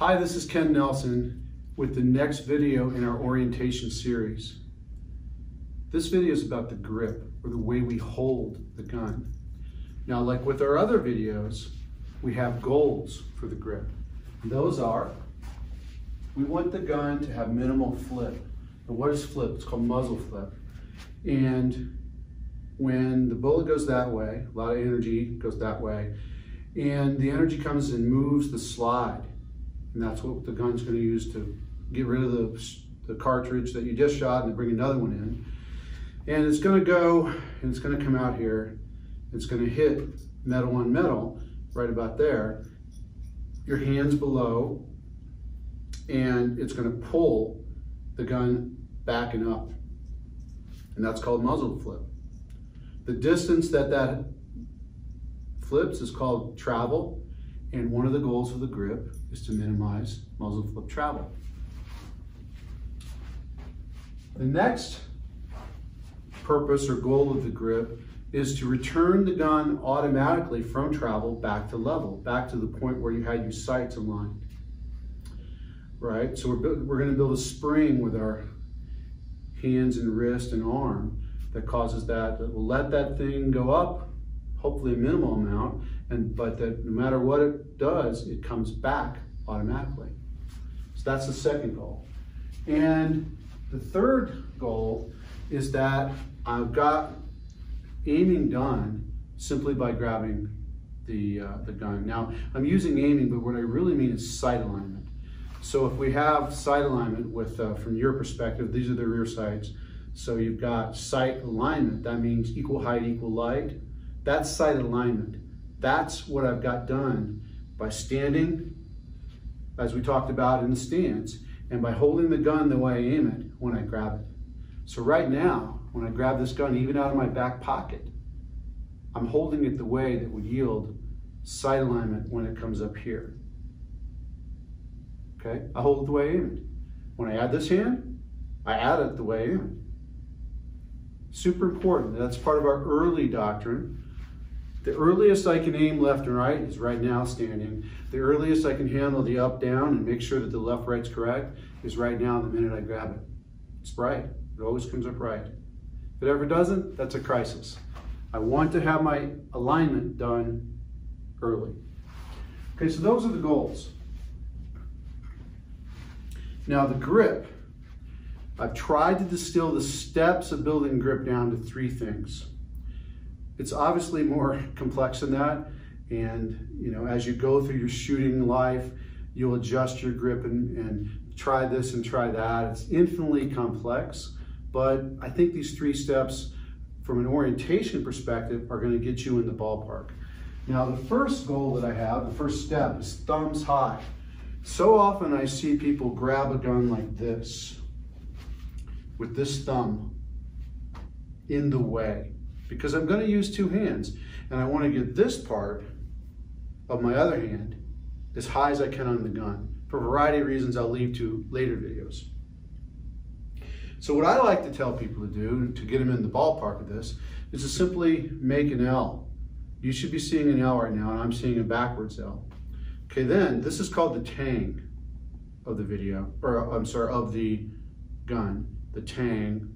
Hi, this is Ken Nelson with the next video in our orientation series. This video is about the grip, or the way we hold the gun. Now, like with our other videos, we have goals for the grip. Those are, we want the gun to have minimal flip. And what is flip? It's called muzzle flip. And when the bullet goes that way, a lot of energy goes that way, and the energy comes and moves the slide. And that's what the gun's gonna use to get rid of the, the cartridge that you just shot and bring another one in. And it's gonna go, and it's gonna come out here. It's gonna hit metal on metal, right about there. Your hand's below, and it's gonna pull the gun back and up. And that's called muzzle flip. The distance that that flips is called travel, and one of the goals of the grip is to minimize muzzle flip travel. The next purpose or goal of the grip is to return the gun automatically from travel back to level, back to the point where you had your sights aligned. Right, so we're, we're gonna build a spring with our hands and wrist and arm that causes that, that will let that thing go up, hopefully a minimal amount, and but that no matter what it does, it comes back automatically. So that's the second goal. And the third goal is that I've got aiming done simply by grabbing the, uh, the gun. Now, I'm using aiming, but what I really mean is sight alignment. So if we have sight alignment with, uh, from your perspective, these are the rear sights. So you've got sight alignment, that means equal height, equal light. That's sight alignment. That's what I've got done by standing, as we talked about in the stance, and by holding the gun the way I aim it when I grab it. So right now, when I grab this gun, even out of my back pocket, I'm holding it the way that would yield sight alignment when it comes up here. Okay, I hold it the way I aim it. When I add this hand, I add it the way I aim it. Super important. That's part of our early doctrine. The earliest I can aim left and right is right now standing. The earliest I can handle the up down and make sure that the left right's correct is right now the minute I grab it. It's right. It always comes up right. If it ever doesn't, that's a crisis. I want to have my alignment done early. Okay, so those are the goals. Now the grip, I've tried to distill the steps of building grip down to three things. It's obviously more complex than that. And you know, as you go through your shooting life, you'll adjust your grip and, and try this and try that. It's infinitely complex, but I think these three steps from an orientation perspective are gonna get you in the ballpark. Now, the first goal that I have, the first step is thumbs high. So often I see people grab a gun like this with this thumb in the way because I'm going to use two hands and I want to get this part of my other hand as high as I can on the gun. For a variety of reasons I'll leave to later videos. So what I like to tell people to do to get them in the ballpark of this is to simply make an L. You should be seeing an L right now and I'm seeing a backwards L. Okay, then this is called the tang of the video, or I'm sorry, of the gun, the tang.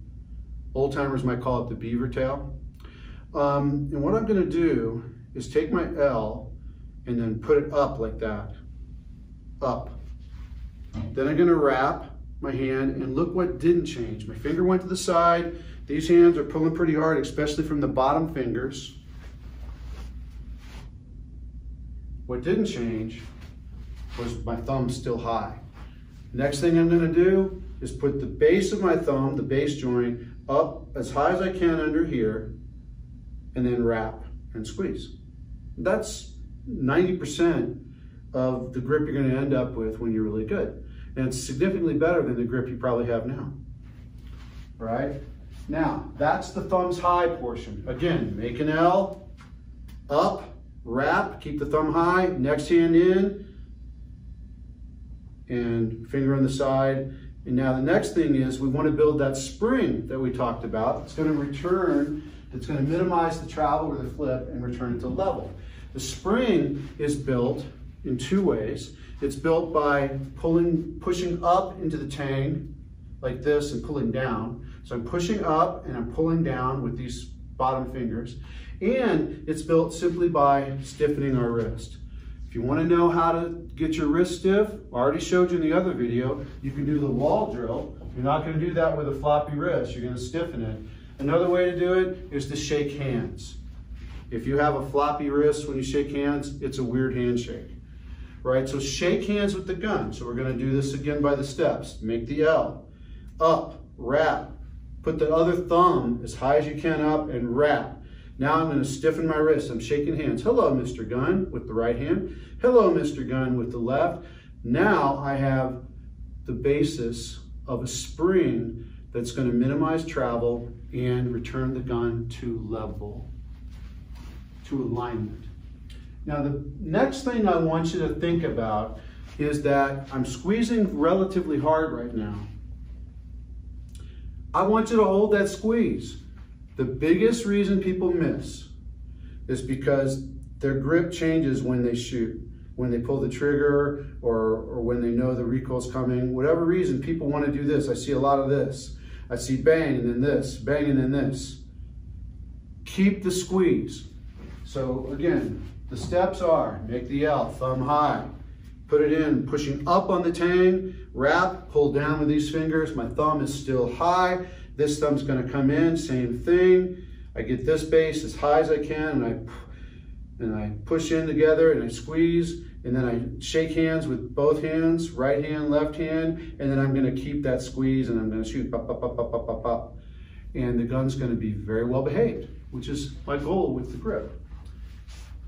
Old timers might call it the beaver tail. Um, and what I'm gonna do is take my L and then put it up like that, up. Then I'm gonna wrap my hand and look what didn't change. My finger went to the side. These hands are pulling pretty hard, especially from the bottom fingers. What didn't change was my thumb still high. Next thing I'm gonna do is put the base of my thumb, the base joint, up as high as I can under here, and then wrap and squeeze. That's 90% of the grip you're gonna end up with when you're really good. And it's significantly better than the grip you probably have now. Right? Now, that's the thumbs high portion. Again, make an L, up, wrap, keep the thumb high, next hand in, and finger on the side. And now the next thing is we want to build that spring that we talked about. It's going to return, it's going to minimize the travel or the flip and return it to level. The spring is built in two ways. It's built by pulling, pushing up into the tang like this and pulling down. So I'm pushing up and I'm pulling down with these bottom fingers. And it's built simply by stiffening our wrist. If you want to know how to get your wrist stiff, I already showed you in the other video, you can do the wall drill. You're not going to do that with a floppy wrist. You're going to stiffen it. Another way to do it is to shake hands. If you have a floppy wrist when you shake hands, it's a weird handshake. Right, so shake hands with the gun. So we're gonna do this again by the steps. Make the L, up, wrap. Put the other thumb as high as you can up and wrap. Now I'm gonna stiffen my wrist. I'm shaking hands. Hello, Mr. Gun, with the right hand. Hello, Mr. Gun, with the left. Now I have the basis of a spring that's gonna minimize travel and return the gun to level, to alignment. Now the next thing I want you to think about is that I'm squeezing relatively hard right now. I want you to hold that squeeze. The biggest reason people miss is because their grip changes when they shoot, when they pull the trigger or, or when they know the recoil's coming. Whatever reason, people want to do this. I see a lot of this. I see bang and then this, bang and then this. Keep the squeeze. So again, the steps are make the L, thumb high, put it in, pushing up on the tang, wrap, pull down with these fingers. My thumb is still high. This thumb's gonna come in, same thing. I get this base as high as I can and I and I push in together and I squeeze and then I shake hands with both hands, right hand, left hand, and then I'm gonna keep that squeeze and I'm gonna shoot pop, pop, pop, pop, pop, pop, pop. And the gun's gonna be very well behaved, which is my goal with the grip.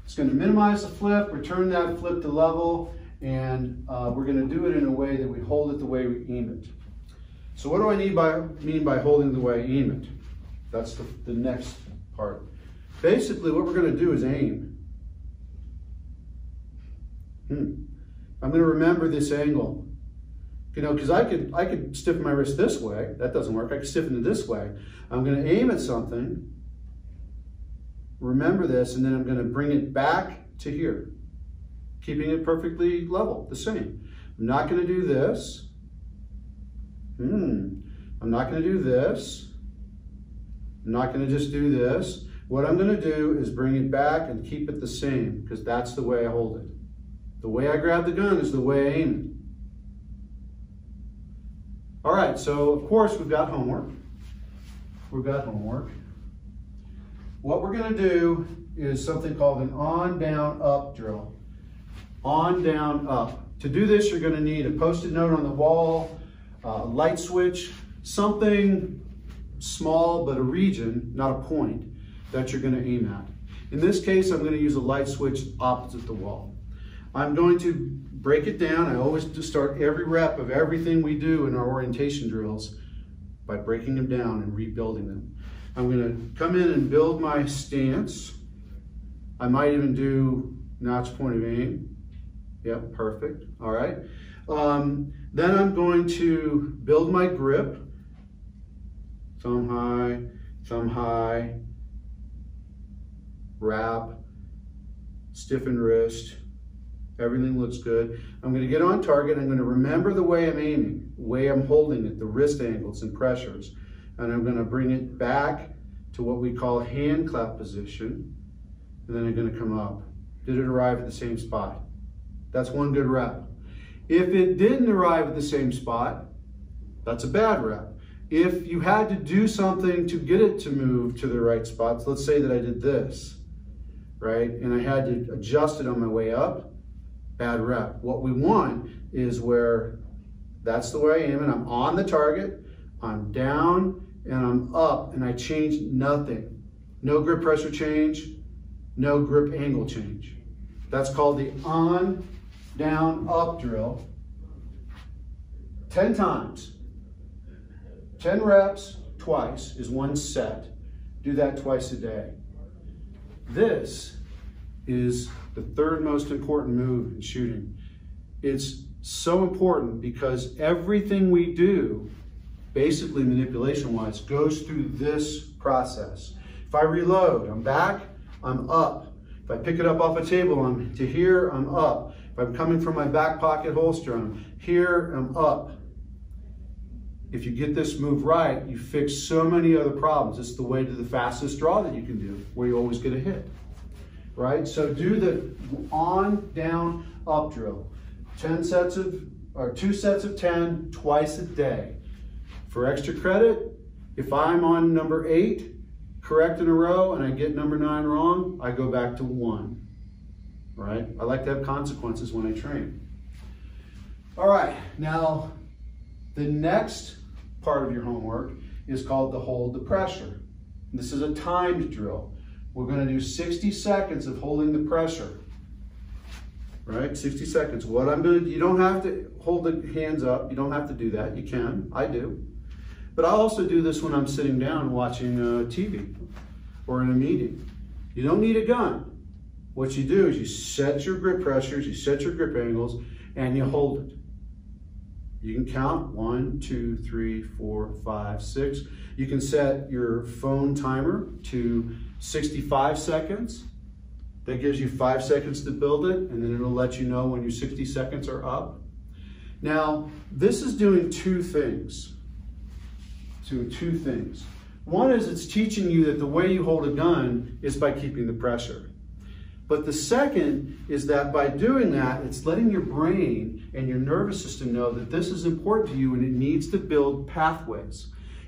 It's going to minimize the flip, return that flip to level, and uh, we're going to do it in a way that we hold it the way we aim it. So what do I by, mean by holding the way I aim it? That's the, the next part. Basically, what we're going to do is aim. Hmm. I'm going to remember this angle. You know, because I could I could stiffen my wrist this way. That doesn't work. I could stiffen it this way. I'm going to aim at something remember this, and then I'm going to bring it back to here, keeping it perfectly level, the same. I'm not going to do this. Hmm. I'm not going to do this. I'm not going to just do this. What I'm going to do is bring it back and keep it the same because that's the way I hold it. The way I grab the gun is the way I aim. All right, so of course we've got homework. We've got homework. What we're going to do is something called an on, down, up drill. On, down, up. To do this, you're going to need a post-it note on the wall, a light switch, something small but a region, not a point, that you're going to aim at. In this case, I'm going to use a light switch opposite the wall. I'm going to break it down. I always start every rep of everything we do in our orientation drills by breaking them down and rebuilding them. I'm gonna come in and build my stance. I might even do natural point of aim. Yep, perfect, all right. Um, then I'm going to build my grip. Thumb high, thumb high, wrap, stiffen wrist, everything looks good. I'm gonna get on target, I'm gonna remember the way I'm aiming, the way I'm holding it, the wrist angles and pressures and I'm gonna bring it back to what we call hand clap position, and then I'm gonna come up. Did it arrive at the same spot? That's one good rep. If it didn't arrive at the same spot, that's a bad rep. If you had to do something to get it to move to the right spots, let's say that I did this, right? And I had to adjust it on my way up, bad rep. What we want is where that's the way I am and I'm on the target, I'm down, and I'm up and I change nothing. No grip pressure change, no grip angle change. That's called the on, down, up drill. 10 times. 10 reps twice is one set. Do that twice a day. This is the third most important move in shooting. It's so important because everything we do basically manipulation wise, goes through this process. If I reload, I'm back, I'm up. If I pick it up off a table, I'm to here, I'm up. If I'm coming from my back pocket holster, I'm here, I'm up. If you get this move right, you fix so many other problems. It's the way to the fastest draw that you can do, where you always get a hit. Right? So do the on, down, up drill. 10 sets of, or two sets of 10 twice a day. For extra credit, if I'm on number eight, correct in a row, and I get number nine wrong, I go back to one. Right? I like to have consequences when I train. All right, now the next part of your homework is called the hold the pressure. This is a timed drill. We're going to do 60 seconds of holding the pressure. Right, 60 seconds. What I'm going to, you don't have to hold the hands up. You don't have to do that. You can. I do. But I also do this when I'm sitting down watching uh, TV or in a meeting. You don't need a gun. What you do is you set your grip pressures, you set your grip angles, and you hold it. You can count one, two, three, four, five, six. You can set your phone timer to 65 seconds. That gives you five seconds to build it, and then it'll let you know when your 60 seconds are up. Now, this is doing two things. Doing two things. One is it's teaching you that the way you hold a gun is by keeping the pressure. But the second is that by doing that, it's letting your brain and your nervous system know that this is important to you and it needs to build pathways.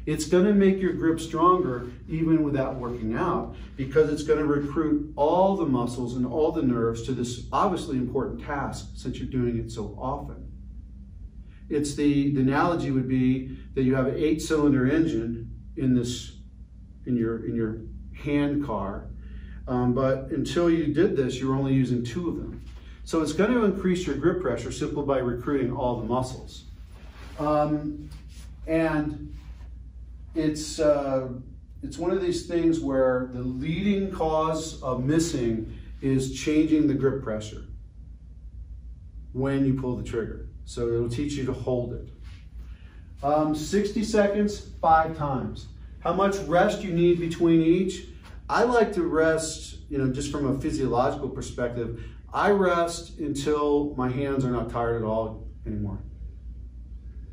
It's going to make your grip stronger even without working out because it's going to recruit all the muscles and all the nerves to this obviously important task since you're doing it so often. It's the, the analogy would be that you have an eight cylinder engine in this in your in your hand car um, but until you did this, you were only using two of them. So it's going to increase your grip pressure simply by recruiting all the muscles. Um, and it's, uh, it's one of these things where the leading cause of missing is changing the grip pressure when you pull the trigger. So it'll teach you to hold it. Um, 60 seconds, five times. How much rest you need between each? I like to rest, you know, just from a physiological perspective, I rest until my hands are not tired at all anymore.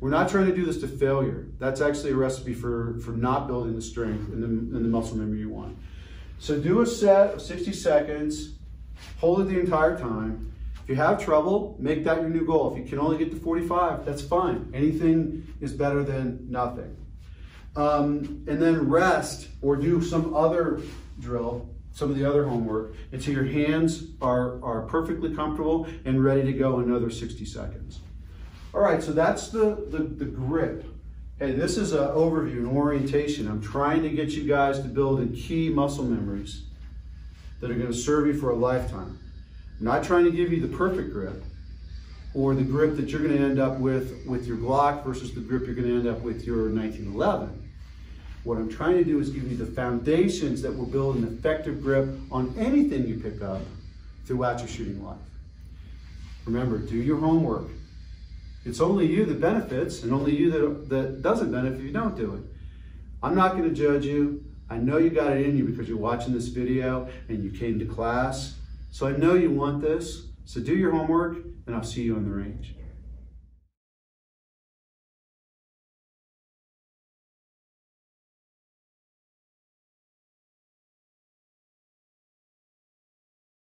We're not trying to do this to failure. That's actually a recipe for, for not building the strength and the, and the muscle memory you want. So do a set of 60 seconds, hold it the entire time. If you have trouble, make that your new goal. If you can only get to 45, that's fine. Anything is better than nothing. Um, and then rest or do some other drill, some of the other homework, until your hands are, are perfectly comfortable and ready to go another 60 seconds. All right, so that's the, the, the grip. Hey, this is an overview and orientation. I'm trying to get you guys to build in key muscle memories that are going to serve you for a lifetime. I'm not trying to give you the perfect grip or the grip that you're going to end up with with your Glock versus the grip you're going to end up with your 1911. What I'm trying to do is give you the foundations that will build an effective grip on anything you pick up throughout your shooting life. Remember, do your homework. It's only you that benefits and only you that, that doesn't benefit if you don't do it. I'm not going to judge you. I know you got it in you because you're watching this video and you came to class. So I know you want this. So do your homework and I'll see you on the range.